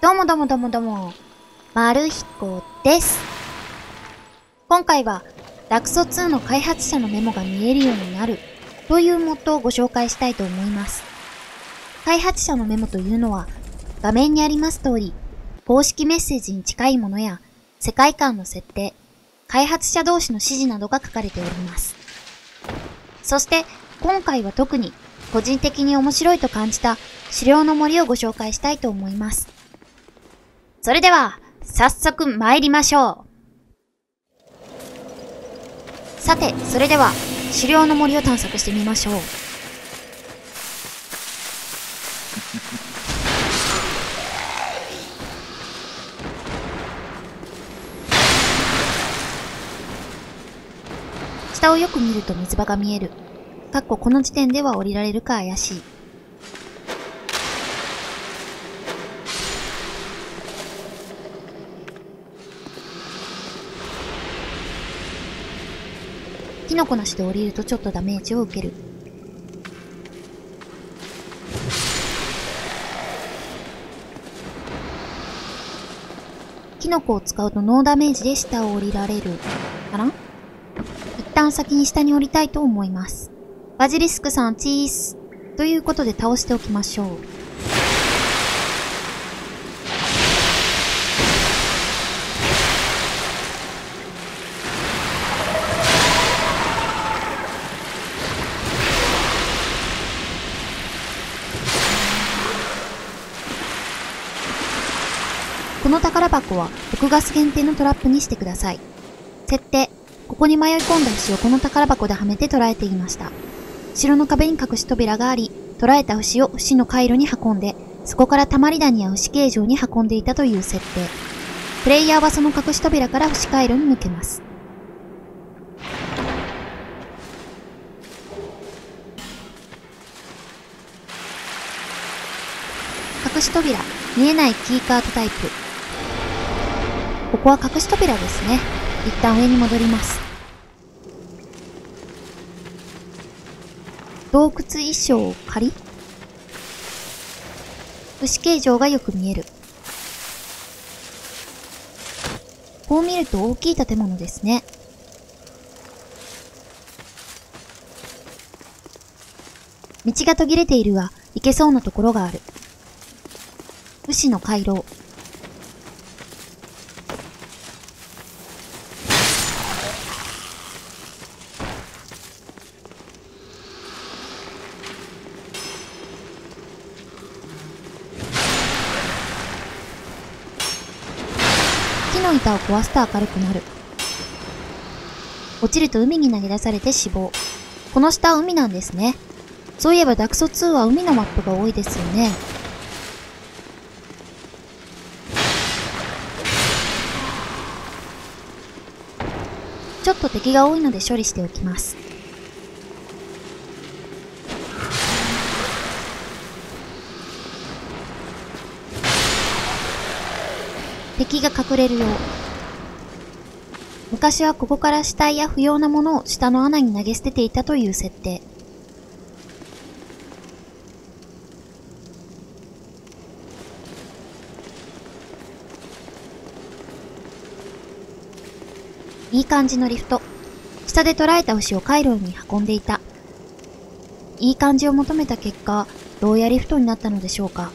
どうもどうもどうもどうも、まるひこです。今回は、ダクソ2の開発者のメモが見えるようになるというモッドをご紹介したいと思います。開発者のメモというのは、画面にあります通り、公式メッセージに近いものや、世界観の設定、開発者同士の指示などが書かれております。そして、今回は特に、個人的に面白いと感じた資料の森をご紹介したいと思います。それでは、早速参りましょう。さて、それでは、資料の森を探索してみましょう。下をよく見ると水場が見える。かっここの時点では降りられるか怪しい。キノコなしで降りるとちょっとダメージを受ける。キノコを使うとノーダメージで下を降りられる。かな一旦先に下に降りたいと思います。バジリスクさんチース。ということで倒しておきましょう。この宝箱は毒ガス限定のトラップにしてください。設定。ここに迷い込んだ牛をこの宝箱ではめて捕らえていました。城の壁に隠し扉があり、捕らえた牛を牛の回路に運んで、そこから溜まり谷や牛形状に運んでいたという設定。プレイヤーはその隠し扉から牛回路に抜けます。隠し扉、見えないキーカードタイプ。ここは隠し扉ですね。一旦上に戻ります。洞窟衣装を借り牛形状がよく見える。こう見ると大きい建物ですね。道が途切れているが、行けそうなところがある。牛の回廊。の板を壊すと明るくなる。落ちると海に投げ出されて死亡。この下は海なんですね。そういえばダクソ2は海のマップが多いですよね。ちょっと敵が多いので処理しておきます。敵が隠れるよう。昔はここから死体や不要なものを下の穴に投げ捨てていたという設定。いい感じのリフト。下で捕らえた牛を回廊に運んでいた。いい感じを求めた結果、牢屋リフトになったのでしょうか。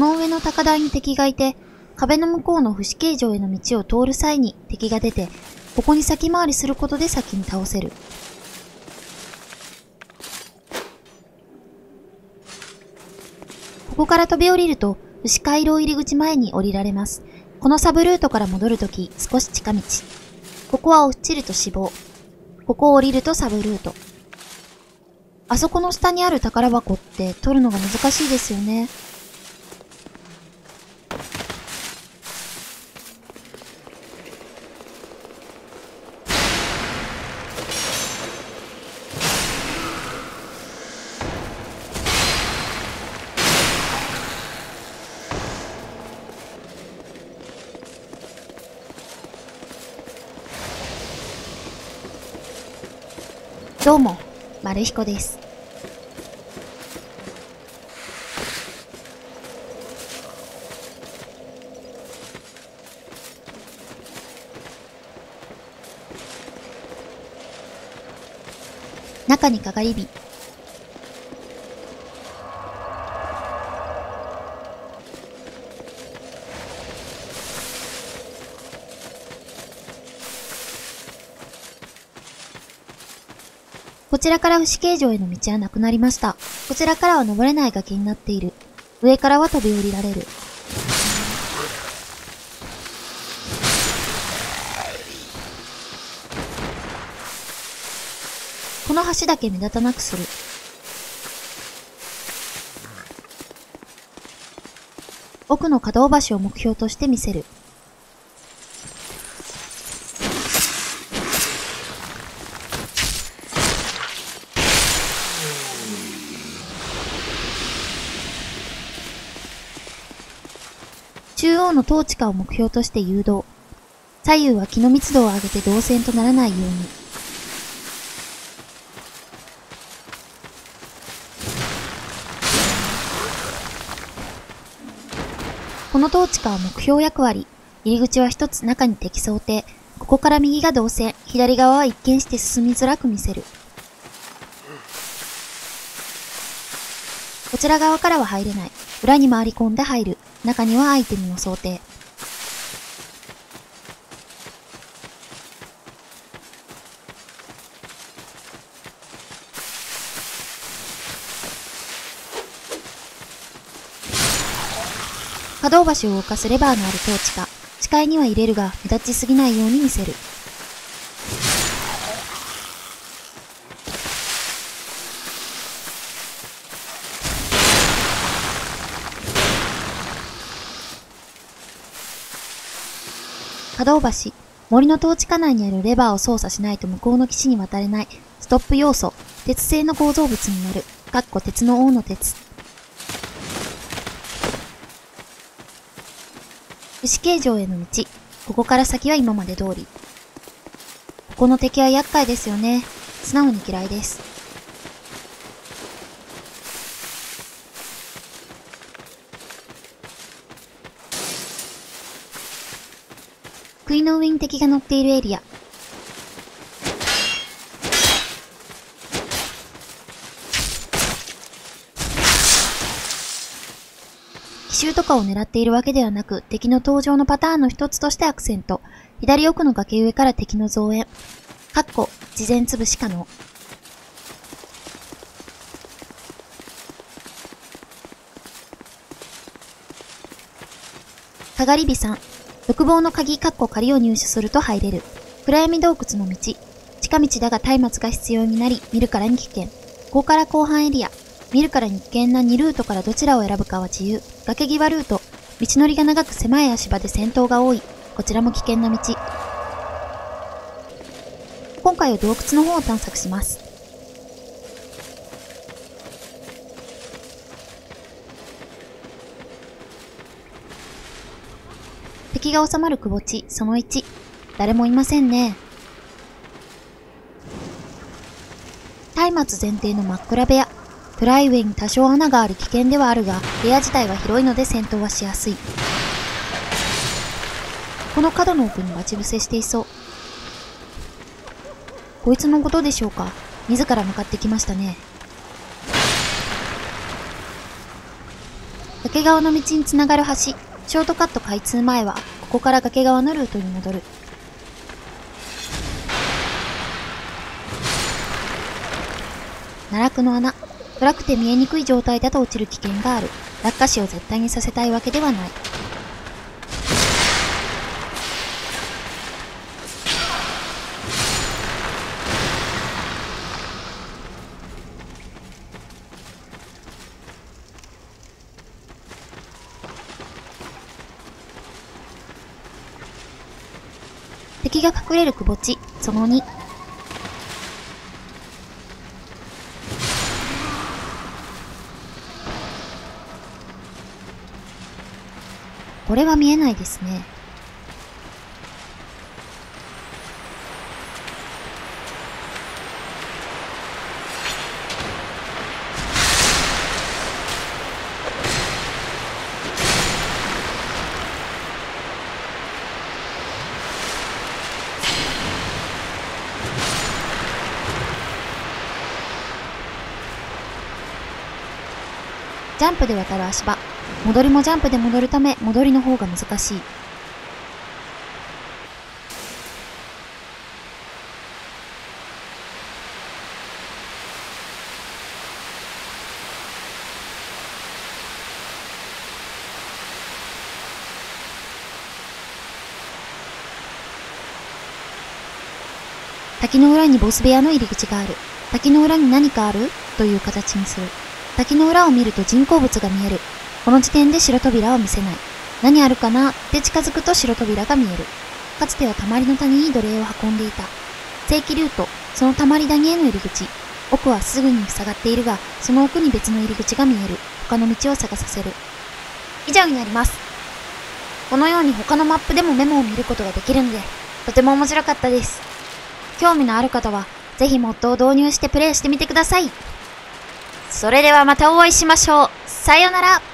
の上の高台に敵がいて、壁の向こうの不死形状への道を通る際に敵が出て、ここに先回りすることで先に倒せる。ここから飛び降りると、牛回廊入り口前に降りられます。このサブルートから戻るとき、少し近道。ここは落ちると死亡。ここを降りるとサブルート。あそこの下にある宝箱って取るのが難しいですよね。どうも、丸彦です。中にかがり火。ちらから牛形状への道はなくなりました。こちらからは登れない崖になっている。上からは飛び降りられる。この橋だけ目立たなくする。奥の可動橋を目標として見せる。中央の統治下を目標として誘導。左右は気の密度を上げて動線とならないように。この統治下は目標役割。入り口は一つ中に敵想定。ここから右が動線、左側は一見して進みづらく見せる。こちら側からは入れない。裏に回り込んで入る。中にはアイテムの想定。可動橋を動かすレバーのあるトーチか、視界には入れるが目立ちすぎないように見せる。可動橋、森の統治下内にあるレバーを操作しないと向こうの岸に渡れない、ストップ要素、鉄製の構造物になる、かっこ鉄の王の鉄。牛形状への道。ここから先は今まで通り。ここの敵は厄介ですよね。素直に嫌いです。の上に敵が乗っているエリア。奇襲とかを狙っているわけではなく、敵の登場のパターンの一つとしてアクセント。左奥の崖上から敵の増援。かっこ、事前潰し可能。かがり火さん。独房の鍵、かっこ仮を入手すると入れる。暗闇洞窟の道。近道だが松明が必要になり、見るからに危険。ここから後半エリア。見るからに危険な2ルートからどちらを選ぶかは自由。崖際ルート。道のりが長く狭い足場で戦闘が多い。こちらも危険な道。今回は洞窟の方を探索します。敵が収まるくぼ地、その1。誰もいませんね。松明前提の真っ暗部屋。暗い上に多少穴がある危険ではあるが、部屋自体は広いので戦闘はしやすい。この角の奥に待ち伏せしていそう。こいつのことでしょうか自ら向かってきましたね。崖側の道につながる橋、ショートカット開通前は、ここから崖側のルートに戻る。奈落の穴。暗くて見えにくい状態だと落ちる危険がある。落下死を絶対にさせたいわけではない。敵が隠れる窪地、その2。これは見えないですね。ジャンプで渡る足場。戻りもジャンプで戻るため、戻りの方が難しい。滝の裏にボス部屋の入り口がある。滝の裏に何かある？という形にする。滝の裏を見ると人工物が見える。この時点で白扉を見せない。何あるかなって近づくと白扉が見える。かつてはたまりの谷に奴隷を運んでいた。正規ルート、そのたまり谷への入り口。奥はすぐに塞がっているが、その奥に別の入り口が見える。他の道を探させる。以上になります。このように他のマップでもメモを見ることができるので、とても面白かったです。興味のある方は、ぜひモッドを導入してプレイしてみてください。それではまたお会いしましょう。さようなら。